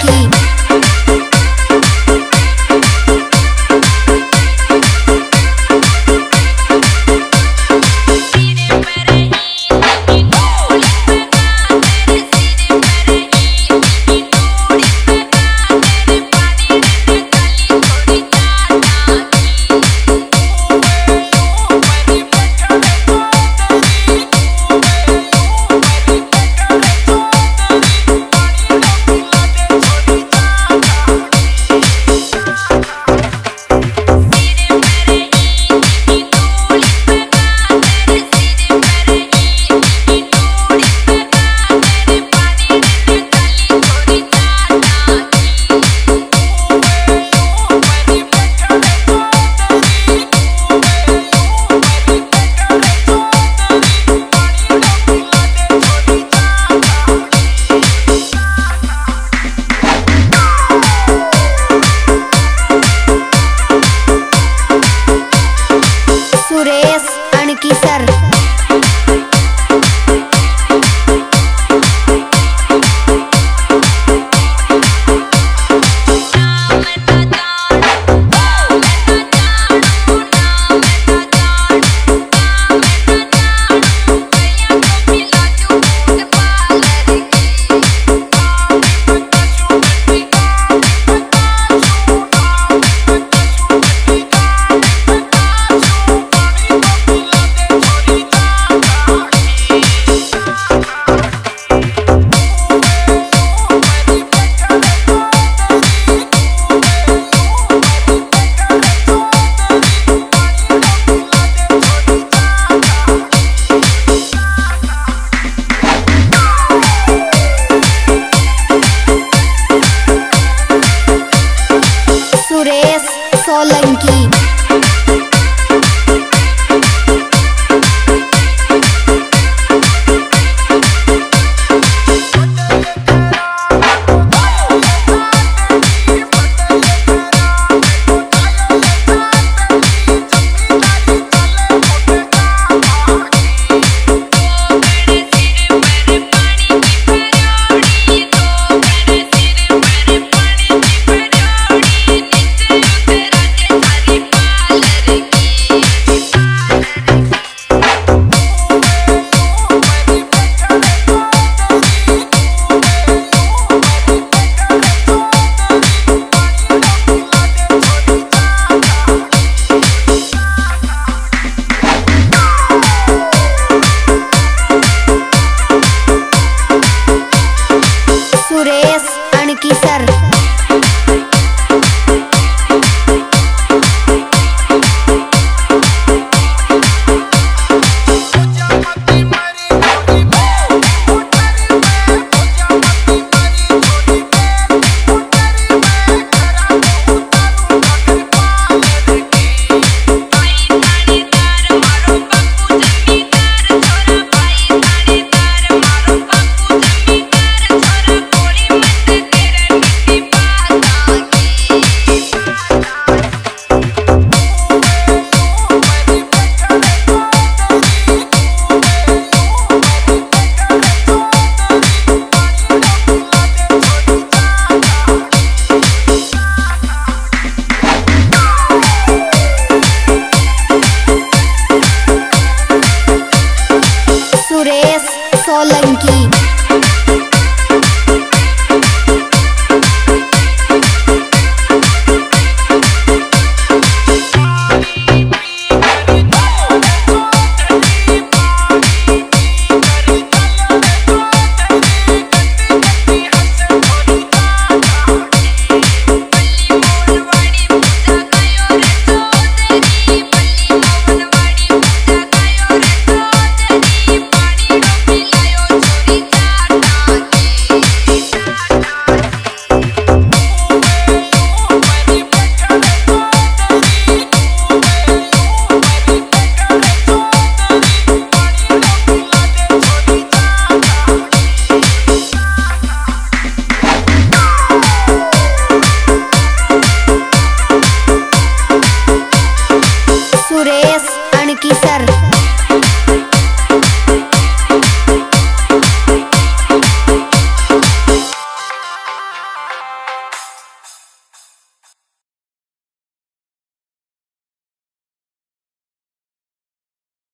completely